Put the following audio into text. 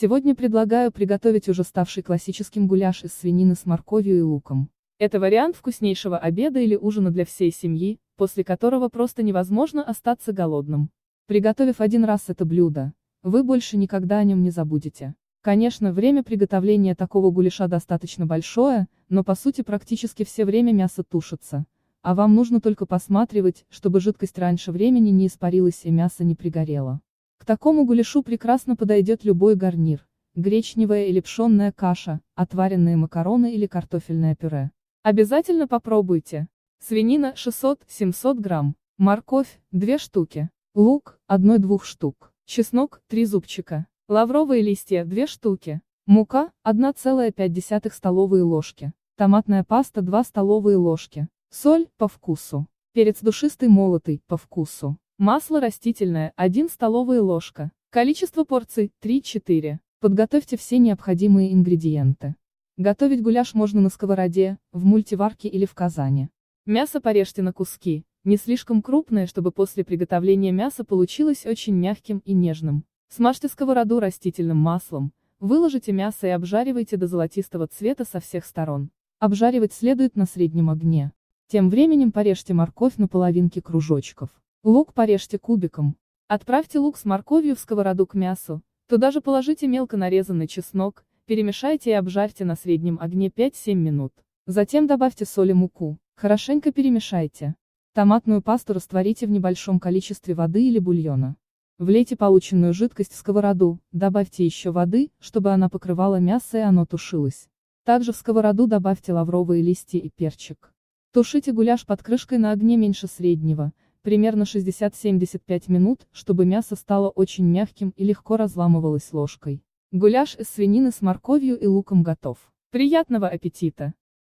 Сегодня предлагаю приготовить уже ставший классическим гуляш из свинины с морковью и луком. Это вариант вкуснейшего обеда или ужина для всей семьи, после которого просто невозможно остаться голодным. Приготовив один раз это блюдо, вы больше никогда о нем не забудете. Конечно, время приготовления такого гуляша достаточно большое, но по сути практически все время мясо тушится. А вам нужно только посматривать, чтобы жидкость раньше времени не испарилась и мясо не пригорело. К такому гуляшу прекрасно подойдет любой гарнир. Гречневая или пшенная каша, отваренные макароны или картофельное пюре. Обязательно попробуйте. Свинина 600-700 грамм, морковь 2 штуки, лук 1-2 штук, чеснок 3 зубчика, лавровые листья 2 штуки, мука 1,5 столовые ложки, томатная паста 2 столовые ложки, соль по вкусу, перец душистый молотый по вкусу. Масло растительное, 1 столовая ложка. Количество порций, 3-4. Подготовьте все необходимые ингредиенты. Готовить гуляш можно на сковороде, в мультиварке или в казане. Мясо порежьте на куски, не слишком крупное, чтобы после приготовления мясо получилось очень мягким и нежным. Смажьте сковороду растительным маслом, выложите мясо и обжаривайте до золотистого цвета со всех сторон. Обжаривать следует на среднем огне. Тем временем порежьте морковь на половинки кружочков. Лук порежьте кубиком. Отправьте лук с морковью в сковороду к мясу, туда же положите мелко нарезанный чеснок, перемешайте и обжарьте на среднем огне 5-7 минут. Затем добавьте соль и муку, хорошенько перемешайте. Томатную пасту растворите в небольшом количестве воды или бульона. Влейте полученную жидкость в сковороду, добавьте еще воды, чтобы она покрывала мясо и оно тушилось. Также в сковороду добавьте лавровые листья и перчик. Тушите гуляш под крышкой на огне меньше среднего, примерно 60-75 минут, чтобы мясо стало очень мягким и легко разламывалось ложкой. Гуляш из свинины с морковью и луком готов. Приятного аппетита!